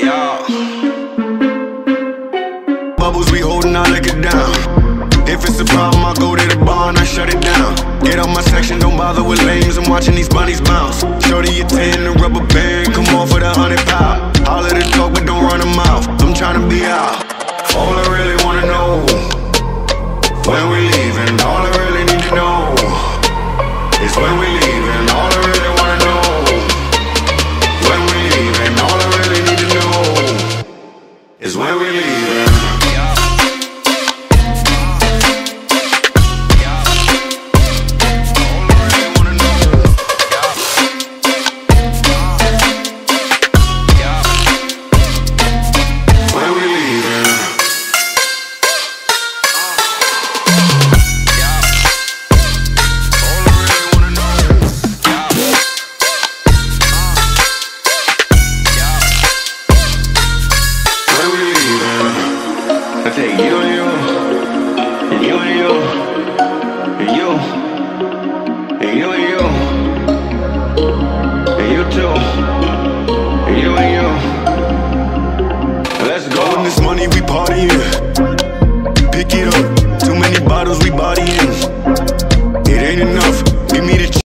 Yeah. Bubbles, we holding our liquor down. If it's a problem, I go to the bar and I shut it down. Get out my section, don't bother with lames. I'm watching these bunnies bounce. Shorty, you 10, the rubber band, come off with a hundred pound. All of the talk, but don't run a mouth. I'm trying to be out. All I really wanna know, when we leaving. All is when we leaving. I take you and you, and you and you, and you, and you and you, and you too, and you and you. Let's go. When this money we partying, pick it up,